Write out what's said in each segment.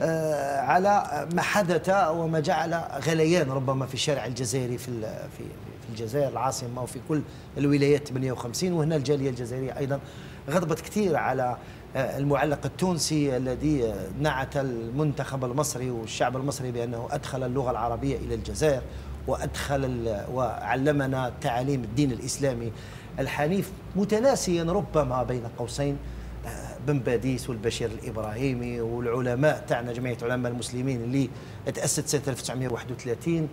آه، على ما حدث وما جعل غليان ربما في الشارع الجزائري في في في الجزائر العاصمة وفي كل الولايات 58 وهنا الجالية الجزائرية أيضا غضبت كثير على آه، المعلق التونسي الذي نعت المنتخب المصري والشعب المصري بأنه أدخل اللغة العربية إلى الجزائر وأدخل وعلمنا تعاليم الدين الإسلامي الحنيف متناسيا ربما بين قوسين. بن باديس والبشير الإبراهيمي والعلماء تاعنا جمعية علماء المسلمين اللي تأسست سنة 1931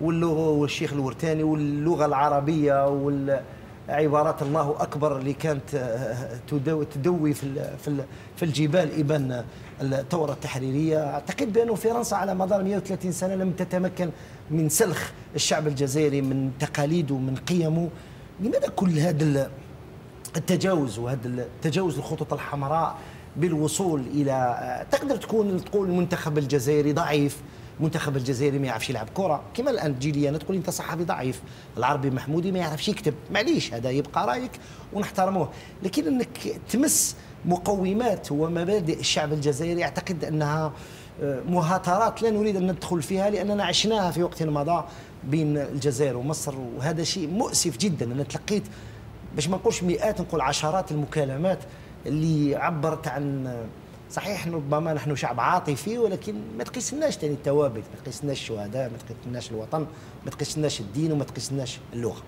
والشيخ الورتاني واللغة العربية والعبارات الله أكبر اللي كانت تدوي في في الجبال إبان الثورة التحريرية. أعتقد بأنه فرنسا على مدار 130 سنة لم تتمكن من سلخ الشعب الجزائري من تقاليده من قيمه. لماذا كل هذا التجاوز وهذا تجاوز الخطوط الحمراء بالوصول إلى تقدر تكون تقول المنتخب الجزائري ضعيف المنتخب الجزائري ما يعرفش يلعب كرة. كما الان تجي أنا تقول أنت صحفي ضعيف العربي محمودي ما يعرفش يكتب. معليش هذا يبقى رأيك ونحترموه. لكن إنك تمس مقومات ومبادئ الشعب الجزائري أعتقد أنها آه، مهاترات. لا نريد أن ندخل فيها لأننا عشناها في وقت مضى بين الجزائر ومصر وهذا شيء مؤسف جدا. أنا تلقيت باش ما نقولش مئات نقول عشرات المكالمات اللي عبرت عن صحيح ربما نحن شعب عاطفي ولكن ما تقيسناش ثاني الثوابت ما تقيسناش الشهداء ما تقيسناش الوطن ما تقيسناش الدين وما تقيسناش اللغة.